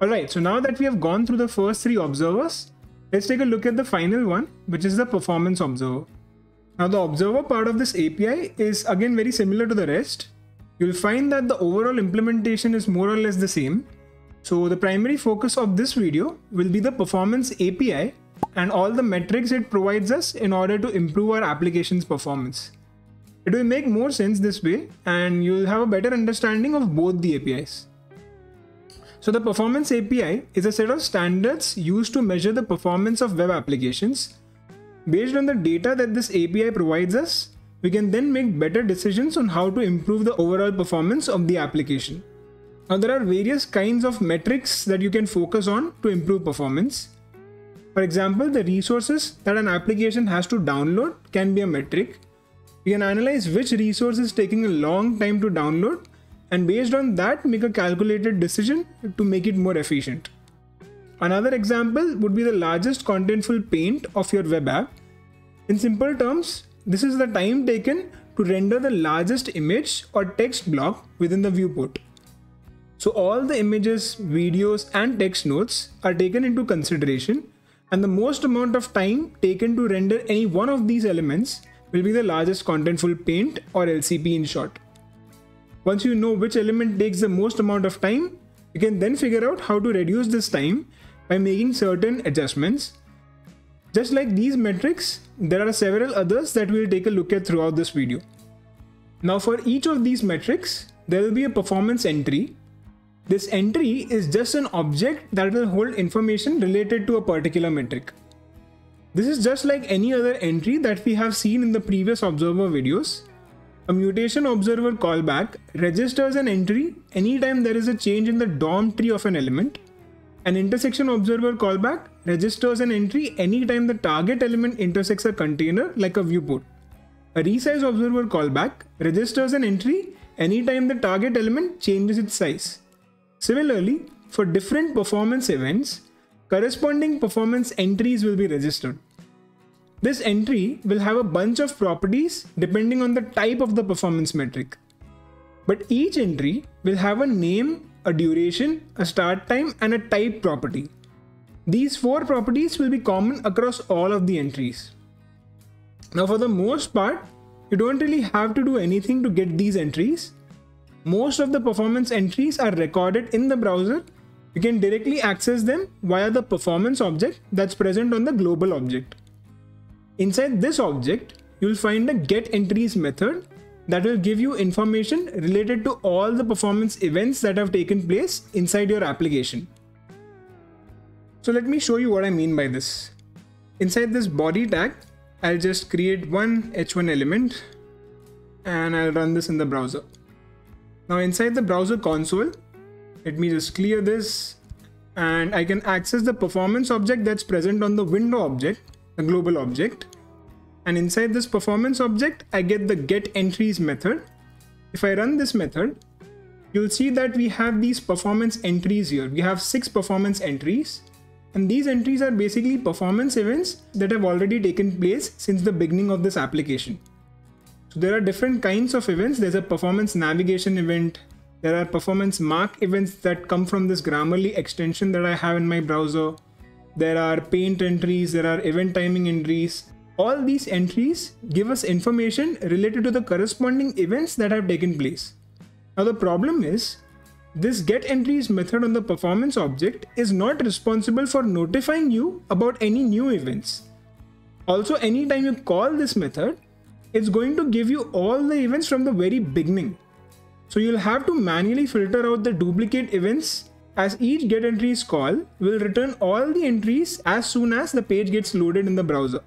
Alright, so now that we have gone through the first three observers, let's take a look at the final one, which is the performance observer. Now the observer part of this API is again very similar to the rest. You'll find that the overall implementation is more or less the same. So the primary focus of this video will be the performance API and all the metrics it provides us in order to improve our application's performance. It will make more sense this way and you'll have a better understanding of both the APIs. So the performance API is a set of standards used to measure the performance of web applications. Based on the data that this API provides us, we can then make better decisions on how to improve the overall performance of the application. Now there are various kinds of metrics that you can focus on to improve performance. For example, the resources that an application has to download can be a metric. We can analyze which resource is taking a long time to download and based on that make a calculated decision to make it more efficient. Another example would be the largest contentful paint of your web app. In simple terms, this is the time taken to render the largest image or text block within the viewport. So all the images, videos and text nodes are taken into consideration and the most amount of time taken to render any one of these elements will be the largest contentful paint or LCP in short. Once you know which element takes the most amount of time, you can then figure out how to reduce this time by making certain adjustments. Just like these metrics, there are several others that we'll take a look at throughout this video. Now for each of these metrics, there will be a performance entry. This entry is just an object that will hold information related to a particular metric. This is just like any other entry that we have seen in the previous observer videos. A mutation observer callback registers an entry anytime there is a change in the DOM tree of an element. An intersection observer callback registers an entry anytime the target element intersects a container like a viewport. A resize observer callback registers an entry anytime the target element changes its size. Similarly, for different performance events, corresponding performance entries will be registered. This entry will have a bunch of properties depending on the type of the performance metric. But each entry will have a name, a duration, a start time and a type property. These four properties will be common across all of the entries. Now for the most part, you don't really have to do anything to get these entries. Most of the performance entries are recorded in the browser. You can directly access them via the performance object that's present on the global object. Inside this object, you'll find a getEntries method that will give you information related to all the performance events that have taken place inside your application. So let me show you what I mean by this. Inside this body tag, I'll just create one h1 element and I'll run this in the browser. Now inside the browser console, let me just clear this and I can access the performance object that's present on the window object a global object. And inside this performance object, I get the get entries method. If I run this method, you'll see that we have these performance entries here. We have six performance entries. And these entries are basically performance events that have already taken place since the beginning of this application. So there are different kinds of events. There's a performance navigation event. There are performance mark events that come from this Grammarly extension that I have in my browser there are paint entries, there are event timing entries. All these entries give us information related to the corresponding events that have taken place. Now the problem is, this get entries method on the performance object is not responsible for notifying you about any new events. Also, anytime you call this method, it's going to give you all the events from the very beginning. So you'll have to manually filter out the duplicate events as each get entries call will return all the entries as soon as the page gets loaded in the browser.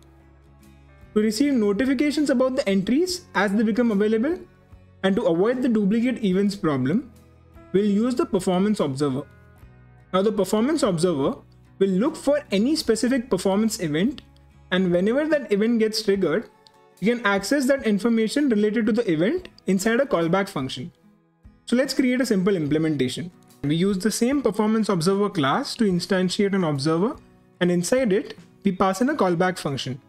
To receive notifications about the entries as they become available and to avoid the duplicate events problem, we'll use the performance observer. Now the performance observer will look for any specific performance event and whenever that event gets triggered, you can access that information related to the event inside a callback function. So let's create a simple implementation. We use the same performance observer class to instantiate an observer and inside it, we pass in a callback function.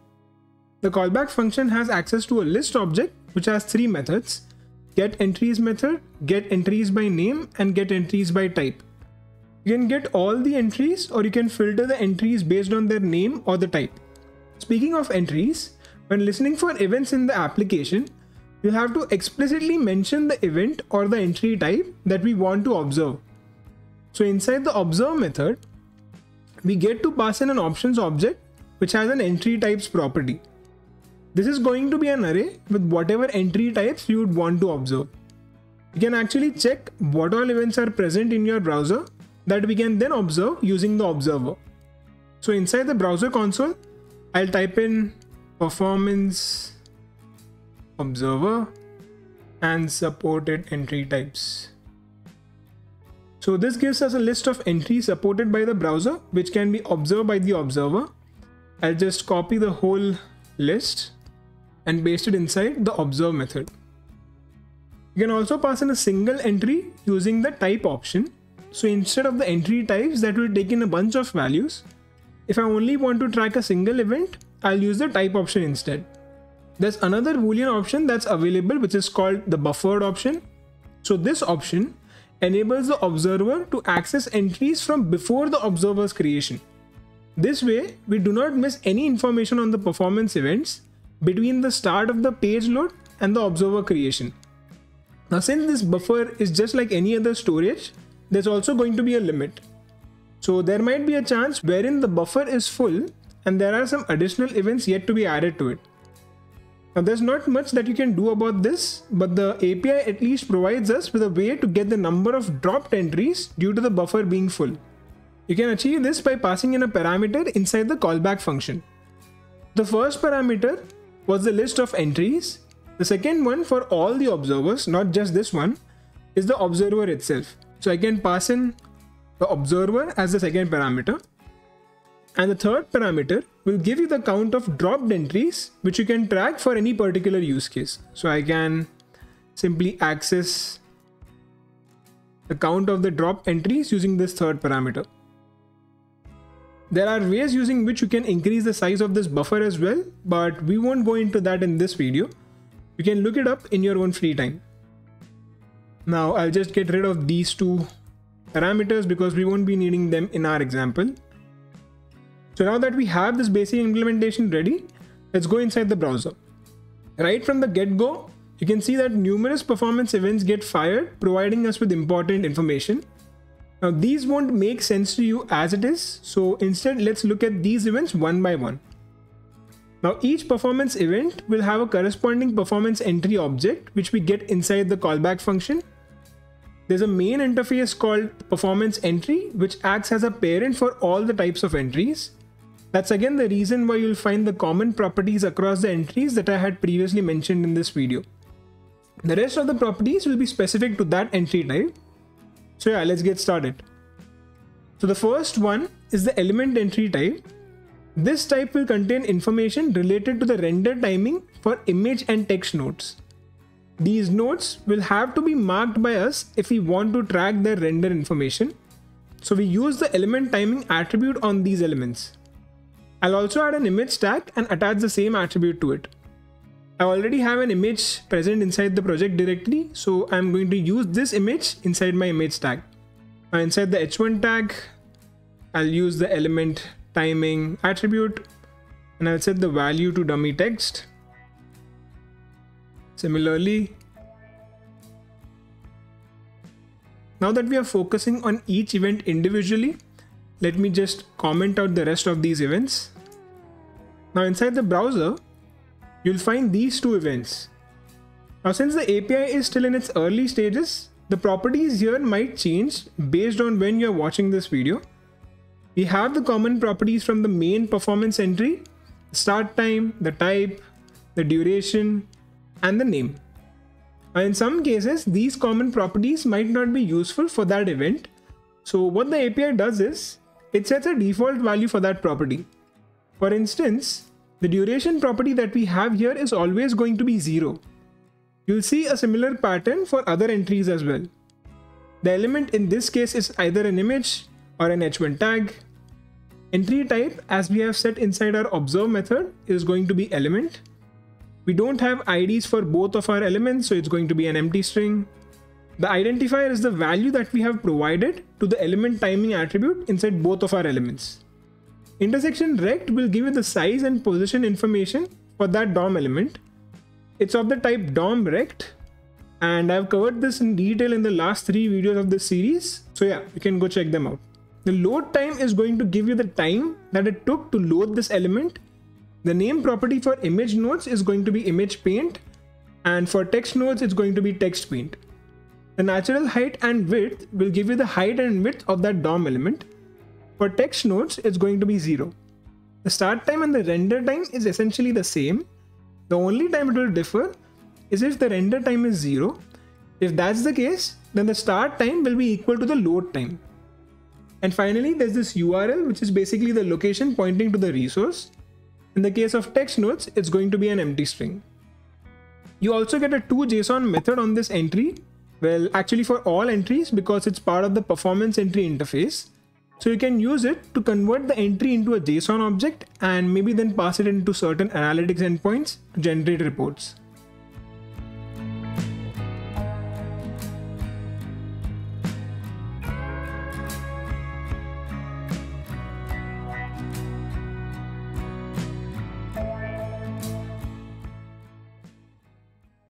The callback function has access to a list object which has three methods, get entries method, get entries by name and get entries by type. You can get all the entries or you can filter the entries based on their name or the type. Speaking of entries, when listening for events in the application, you have to explicitly mention the event or the entry type that we want to observe. So inside the observe method, we get to pass in an options object which has an entry types property. This is going to be an array with whatever entry types you would want to observe. You can actually check what all events are present in your browser that we can then observe using the observer. So inside the browser console, I'll type in performance observer and supported entry types. So this gives us a list of entries supported by the browser which can be observed by the observer. I'll just copy the whole list and paste it inside the observe method. You can also pass in a single entry using the type option. So instead of the entry types that will take in a bunch of values, if I only want to track a single event, I'll use the type option instead. There's another boolean option that's available which is called the buffered option. So this option enables the observer to access entries from before the observer's creation. This way, we do not miss any information on the performance events between the start of the page load and the observer creation. Now since this buffer is just like any other storage, there's also going to be a limit. So there might be a chance wherein the buffer is full and there are some additional events yet to be added to it. Now there's not much that you can do about this, but the API at least provides us with a way to get the number of dropped entries due to the buffer being full. You can achieve this by passing in a parameter inside the callback function. The first parameter was the list of entries. The second one for all the observers, not just this one, is the observer itself. So I can pass in the observer as the second parameter. And the third parameter will give you the count of dropped entries which you can track for any particular use case. So I can simply access the count of the dropped entries using this third parameter. There are ways using which you can increase the size of this buffer as well, but we won't go into that in this video. You can look it up in your own free time. Now I'll just get rid of these two parameters because we won't be needing them in our example. So now that we have this basic implementation ready, let's go inside the browser. Right from the get-go, you can see that numerous performance events get fired, providing us with important information. Now these won't make sense to you as it is, so instead let's look at these events one by one. Now each performance event will have a corresponding performance entry object which we get inside the callback function. There's a main interface called performance entry which acts as a parent for all the types of entries. That's again the reason why you'll find the common properties across the entries that I had previously mentioned in this video. The rest of the properties will be specific to that entry type. So yeah, let's get started. So the first one is the element entry type. This type will contain information related to the render timing for image and text nodes. These nodes will have to be marked by us if we want to track their render information. So we use the element timing attribute on these elements. I'll also add an image tag and attach the same attribute to it. I already have an image present inside the project directory, so I'm going to use this image inside my image tag. Now uh, inside the h1 tag, I'll use the element timing attribute and I'll set the value to dummy text. Similarly, now that we are focusing on each event individually, let me just comment out the rest of these events. Now inside the browser, you'll find these two events. Now since the API is still in its early stages, the properties here might change based on when you're watching this video. We have the common properties from the main performance entry, start time, the type, the duration, and the name. Now in some cases, these common properties might not be useful for that event. So what the API does is, it sets a default value for that property. For instance, the duration property that we have here is always going to be 0. You'll see a similar pattern for other entries as well. The element in this case is either an image or an h1 tag. Entry type as we have set inside our observe method is going to be element. We don't have IDs for both of our elements so it's going to be an empty string. The identifier is the value that we have provided to the element timing attribute inside both of our elements. Intersection rect will give you the size and position information for that DOM element. It's of the type DOM rect and I've covered this in detail in the last three videos of this series. So yeah, you can go check them out. The load time is going to give you the time that it took to load this element. The name property for image nodes is going to be image paint and for text nodes it's going to be text paint. The natural height and width will give you the height and width of that DOM element. For text nodes, it's going to be 0. The start time and the render time is essentially the same. The only time it will differ is if the render time is 0. If that's the case, then the start time will be equal to the load time. And finally, there's this URL, which is basically the location pointing to the resource. In the case of text nodes, it's going to be an empty string. You also get a toJSON method on this entry well, actually for all entries because it's part of the performance entry interface. So you can use it to convert the entry into a JSON object and maybe then pass it into certain analytics endpoints to generate reports.